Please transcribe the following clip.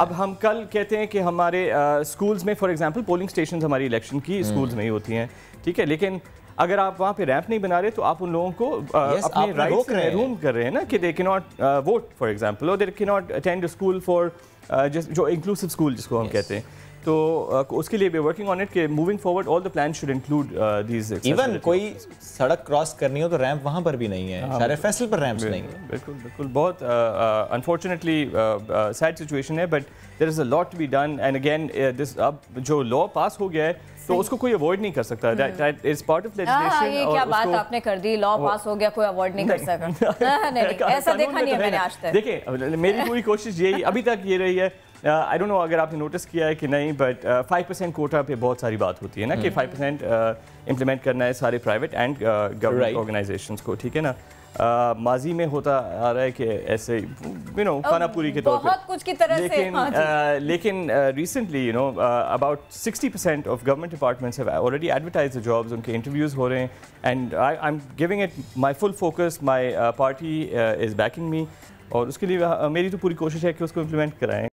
अब हम कल कहते हैं कि हमारे स्कूल्स में फॉर एग्जांपल पोलिंग स्टेशन हमारी इलेक्शन की स्कूल्स में ही होती हैं ठीक है? लेकिन अगर आप वहाँ पे रैंप नहीं बना रहे तो आप उन लोगों को आ, yes, अपने रोक रहे रूम कर रहे हैं ना कि दे can not vote for example और they can not attend school for जो इंक्लूसिव स्कूल जिसको हम yes. कहते हैं। तो uh, उसके लिए वी वर्किंग ऑन इट कि moving forward all the plan should include these even कोई सड़क क्रॉस करनी हो तो रैंप वहाँ पर भी नहीं है। सारे फैसल पर रैंप्स नहीं है। बिल्कुल बिल्कुल बहुत अनफॉर्चुनेटली सैड सिचुएशन है but there is a lot to be done and again this अब जो लॉ पास हो गया है तो उसको कोई अवॉइड नहीं कर सकता। That is part of legislation ये क्या बात आपने कर दी लॉ पास हो गया कोई अवॉइड नहीं कर सका नहीं नहीं ऐसा देखा नहीं है मैंने आज तक। देखिए मेरी पूरी कोशिश यही अभी तक ये रही है आई डोंट नो अगर आपने नोटिस किया है कि नहीं बट फाइव परसेंट कोटा पे बहुत सारी बात होती है ना कि फाइव परसेंट इम्प्लीमेंट करना है सारे प्राइवेट एंड गवर्नमेंट ऑर्गेनाइजेशन को ठीक है ना? Uh, माजी में होता आ रहा है कि ऐसे यू नो खानापुरी के तौर पर कुछ की तरह लेकिन से, हाँ uh, लेकिन recently you know about 60 percent of government departments have already advertise the jobs उनके इंटरव्यूज़ हो रहे हैं and I I am giving it my full focus my party is backing me और उसके लिए मेरी तो पूरी कोशिश है कि उसको इम्प्लीमेंट कराएँ।